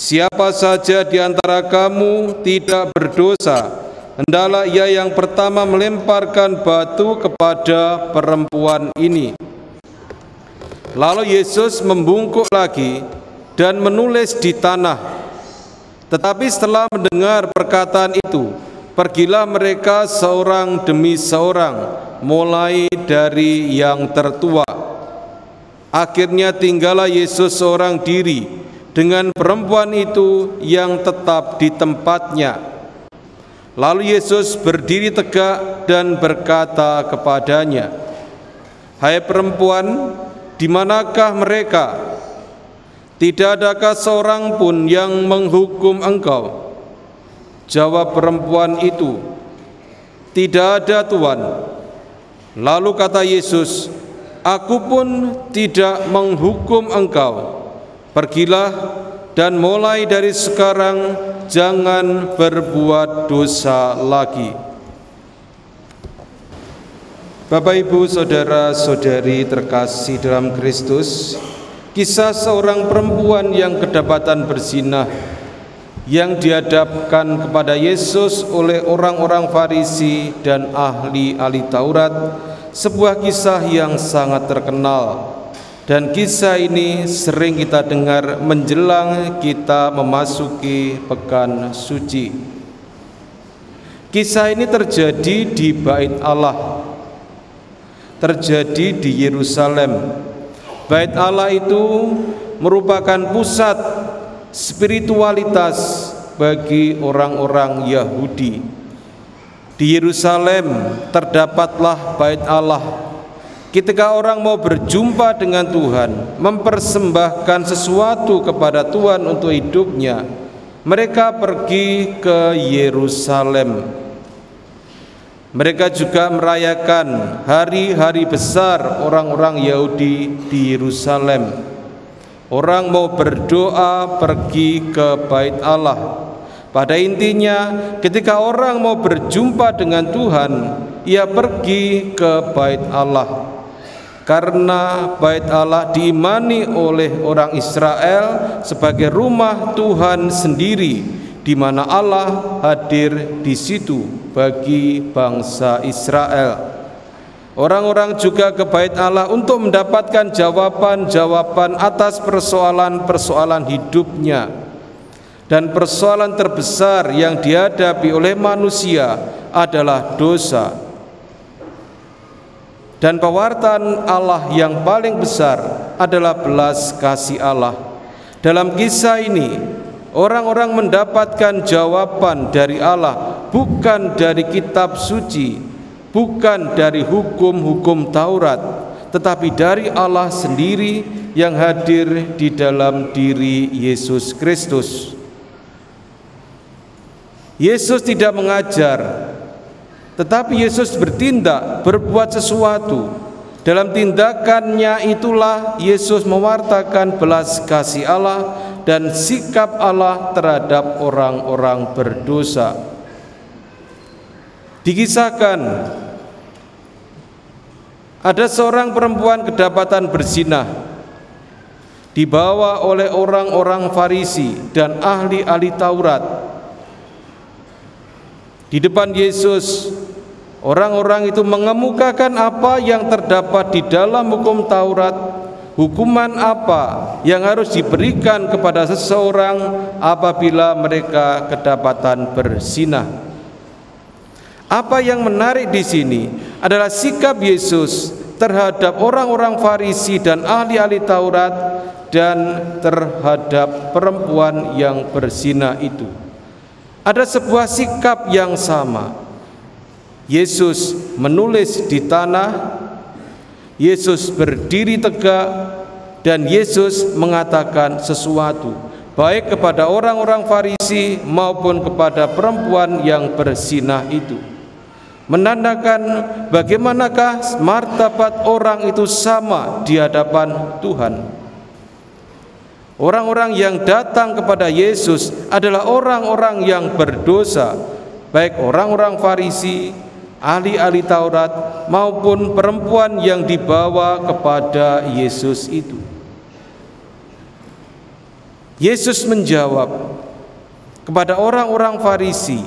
Siapa saja di antara kamu tidak berdosa, hendaklah ia yang pertama melemparkan batu kepada perempuan ini. Lalu Yesus membungkuk lagi dan menulis di tanah. Tetapi setelah mendengar perkataan itu, pergilah mereka seorang demi seorang, mulai dari yang tertua. Akhirnya tinggallah Yesus seorang diri dengan perempuan itu yang tetap di tempatnya. Lalu Yesus berdiri tegak dan berkata kepadanya, "Hai perempuan, di manakah mereka? Tidak adakah seorang pun yang menghukum engkau?" Jawab perempuan itu, "Tidak ada, Tuhan." Lalu kata Yesus, "Aku pun tidak menghukum engkau." Pergilah dan mulai dari sekarang jangan berbuat dosa lagi. Bapak Ibu saudara-saudari terkasih dalam Kristus, kisah seorang perempuan yang kedapatan berzinah yang dihadapkan kepada Yesus oleh orang-orang Farisi dan ahli-ahli Taurat, sebuah kisah yang sangat terkenal dan kisah ini sering kita dengar menjelang kita memasuki pekan suci. Kisah ini terjadi di Bait Allah. Terjadi di Yerusalem. Bait Allah itu merupakan pusat spiritualitas bagi orang-orang Yahudi. Di Yerusalem terdapatlah Bait Allah Ketika orang mau berjumpa dengan Tuhan, mempersembahkan sesuatu kepada Tuhan untuk hidupnya, mereka pergi ke Yerusalem. Mereka juga merayakan hari-hari besar orang-orang Yahudi di Yerusalem. Orang mau berdoa pergi ke Bait Allah. Pada intinya, ketika orang mau berjumpa dengan Tuhan, ia pergi ke Bait Allah karena bait Allah diimani oleh orang Israel sebagai rumah Tuhan sendiri di mana Allah hadir di situ bagi bangsa Israel. Orang-orang juga ke bait Allah untuk mendapatkan jawaban-jawaban atas persoalan-persoalan hidupnya. Dan persoalan terbesar yang dihadapi oleh manusia adalah dosa dan pewartaan Allah yang paling besar adalah belas kasih Allah. Dalam kisah ini, orang-orang mendapatkan jawaban dari Allah bukan dari kitab suci, bukan dari hukum-hukum Taurat, tetapi dari Allah sendiri yang hadir di dalam diri Yesus Kristus. Yesus tidak mengajar tetapi Yesus bertindak, berbuat sesuatu. Dalam tindakannya itulah Yesus mewartakan belas kasih Allah dan sikap Allah terhadap orang-orang berdosa. Dikisahkan ada seorang perempuan kedapatan berzinah dibawa oleh orang-orang Farisi dan ahli-ahli Taurat di depan Yesus Orang-orang itu mengemukakan apa yang terdapat di dalam hukum Taurat, hukuman apa yang harus diberikan kepada seseorang apabila mereka kedapatan bersinah. Apa yang menarik di sini adalah sikap Yesus terhadap orang-orang Farisi dan ahli-ahli Taurat dan terhadap perempuan yang berzina itu. Ada sebuah sikap yang sama Yesus menulis di tanah, Yesus berdiri tegak, dan Yesus mengatakan sesuatu, baik kepada orang-orang Farisi maupun kepada perempuan yang bersinah itu. Menandakan bagaimanakah martabat orang itu sama di hadapan Tuhan. Orang-orang yang datang kepada Yesus adalah orang-orang yang berdosa, baik orang-orang Farisi ahli-ahli Taurat maupun perempuan yang dibawa kepada Yesus itu. Yesus menjawab kepada orang-orang Farisi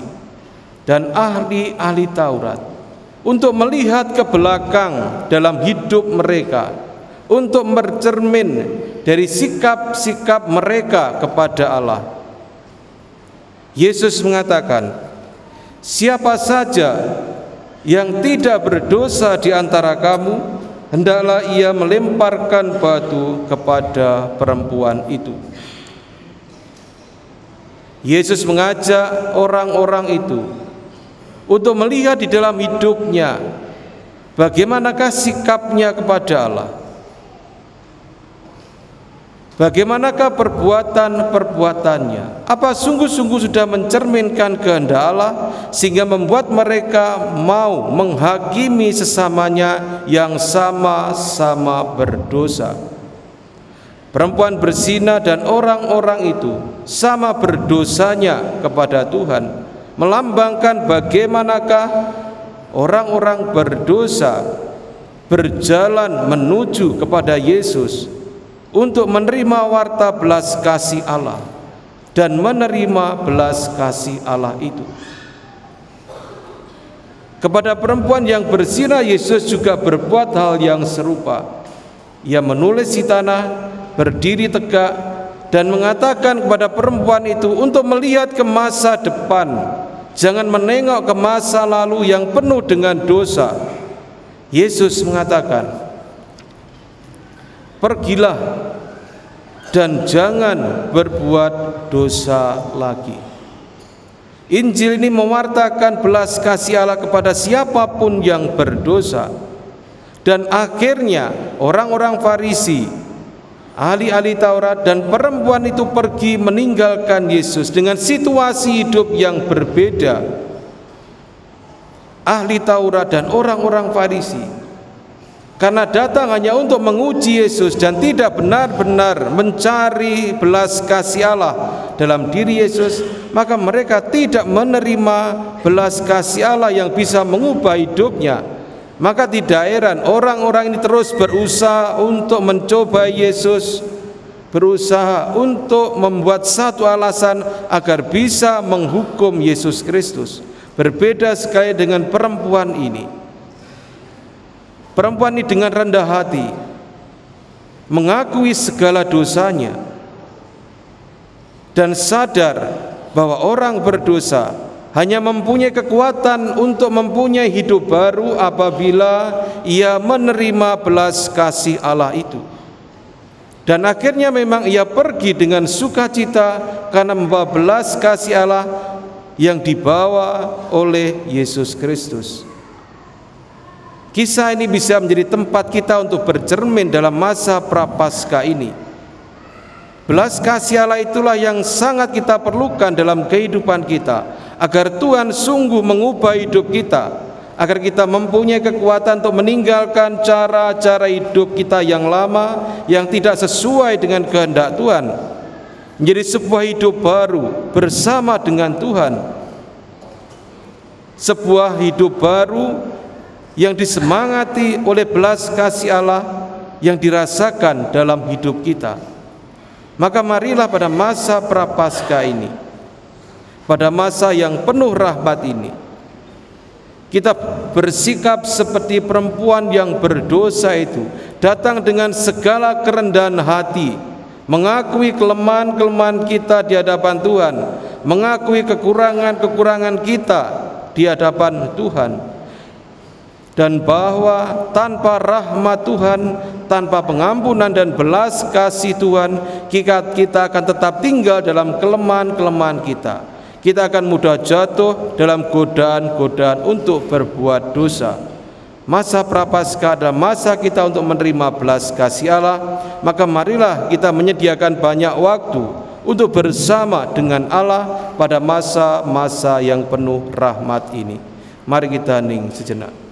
dan ahli-ahli Taurat untuk melihat ke belakang dalam hidup mereka untuk bercermin dari sikap-sikap mereka kepada Allah. Yesus mengatakan, "Siapa saja yang tidak berdosa di antara kamu, hendaklah ia melemparkan batu kepada perempuan itu." Yesus mengajak orang-orang itu untuk melihat di dalam hidupnya bagaimanakah sikapnya kepada Allah. Bagaimanakah perbuatan-perbuatannya? Apa sungguh-sungguh sudah mencerminkan kehendak Allah sehingga membuat mereka mau menghakimi sesamanya yang sama-sama berdosa? Perempuan berzina dan orang-orang itu sama berdosanya kepada Tuhan melambangkan bagaimanakah orang-orang berdosa berjalan menuju kepada Yesus untuk menerima warta belas kasih Allah dan menerima belas kasih Allah itu. Kepada perempuan yang berzina Yesus juga berbuat hal yang serupa. Ia menulis di tanah berdiri tegak dan mengatakan kepada perempuan itu untuk melihat ke masa depan jangan menengok ke masa lalu yang penuh dengan dosa Yesus mengatakan pergilah dan jangan berbuat dosa lagi. Injil ini mewartakan belas kasih Allah kepada siapa pun yang berdosa. Dan akhirnya orang-orang Farisi ahli-ahli Taurat dan perempuan itu pergi meninggalkan Yesus dengan situasi hidup yang berbeda. Ahli Taurat dan orang-orang Farisi karena datang hanya untuk menguji Yesus dan tidak benar-benar mencari belas kasih Allah dalam diri Yesus maka mereka tidak menerima belas kasih Allah yang bisa mengubah hidupnya. Maka tidak heran orang-orang ini terus berusaha untuk mencoba Yesus berusaha untuk membuat satu alasan agar bisa menghukum Yesus Kristus. Berbeda sekali dengan perempuan ini perempuan ini dengan rendah hati mengakui segala dosanya dan sadar bahwa orang berdosa hanya mempunyai kekuatan untuk mempunyai hidup baru apabila ia menerima belas kasih Allah itu. Dan akhirnya memang ia pergi dengan sukacita karena membawa belas kasih Allah yang dibawa oleh Yesus Kristus. Kisah ini bisa menjadi tempat kita untuk bercermin dalam masa prapaskah ini. Belas kasih Allah itulah yang sangat kita perlukan dalam kehidupan kita agar Tuhan sungguh mengubah hidup kita agar kita mempunyai kekuatan untuk meninggalkan cara-cara hidup kita yang lama yang tidak sesuai dengan kehendak Tuhan menjadi sebuah hidup baru bersama dengan Tuhan sebuah hidup baru yang disemangati oleh belas kasih Allah yang dirasakan dalam hidup kita. Maka marilah pada masa prapaskah ini pada masa yang penuh rahmat ini kita bersikap seperti perempuan yang berdosa itu datang dengan segala kerendahan hati mengakui kelemahan-kelemahan kita di hadapan Tuhan mengakui kekurangan-kekurangan kita di hadapan Tuhan dan bahwa tanpa rahmat Tuhan, tanpa pengampunan dan belas kasih Tuhan, kita, kita akan tetap tinggal dalam kelemahan-kelemahan kita kita akan mudah jatuh dalam godaan-godaan untuk berbuat dosa. Masa prapaskah adalah masa kita untuk menerima belas kasih Allah, maka marilah kita menyediakan banyak waktu untuk bersama dengan Allah pada masa-masa yang penuh rahmat ini. Mari kita hening sejenak.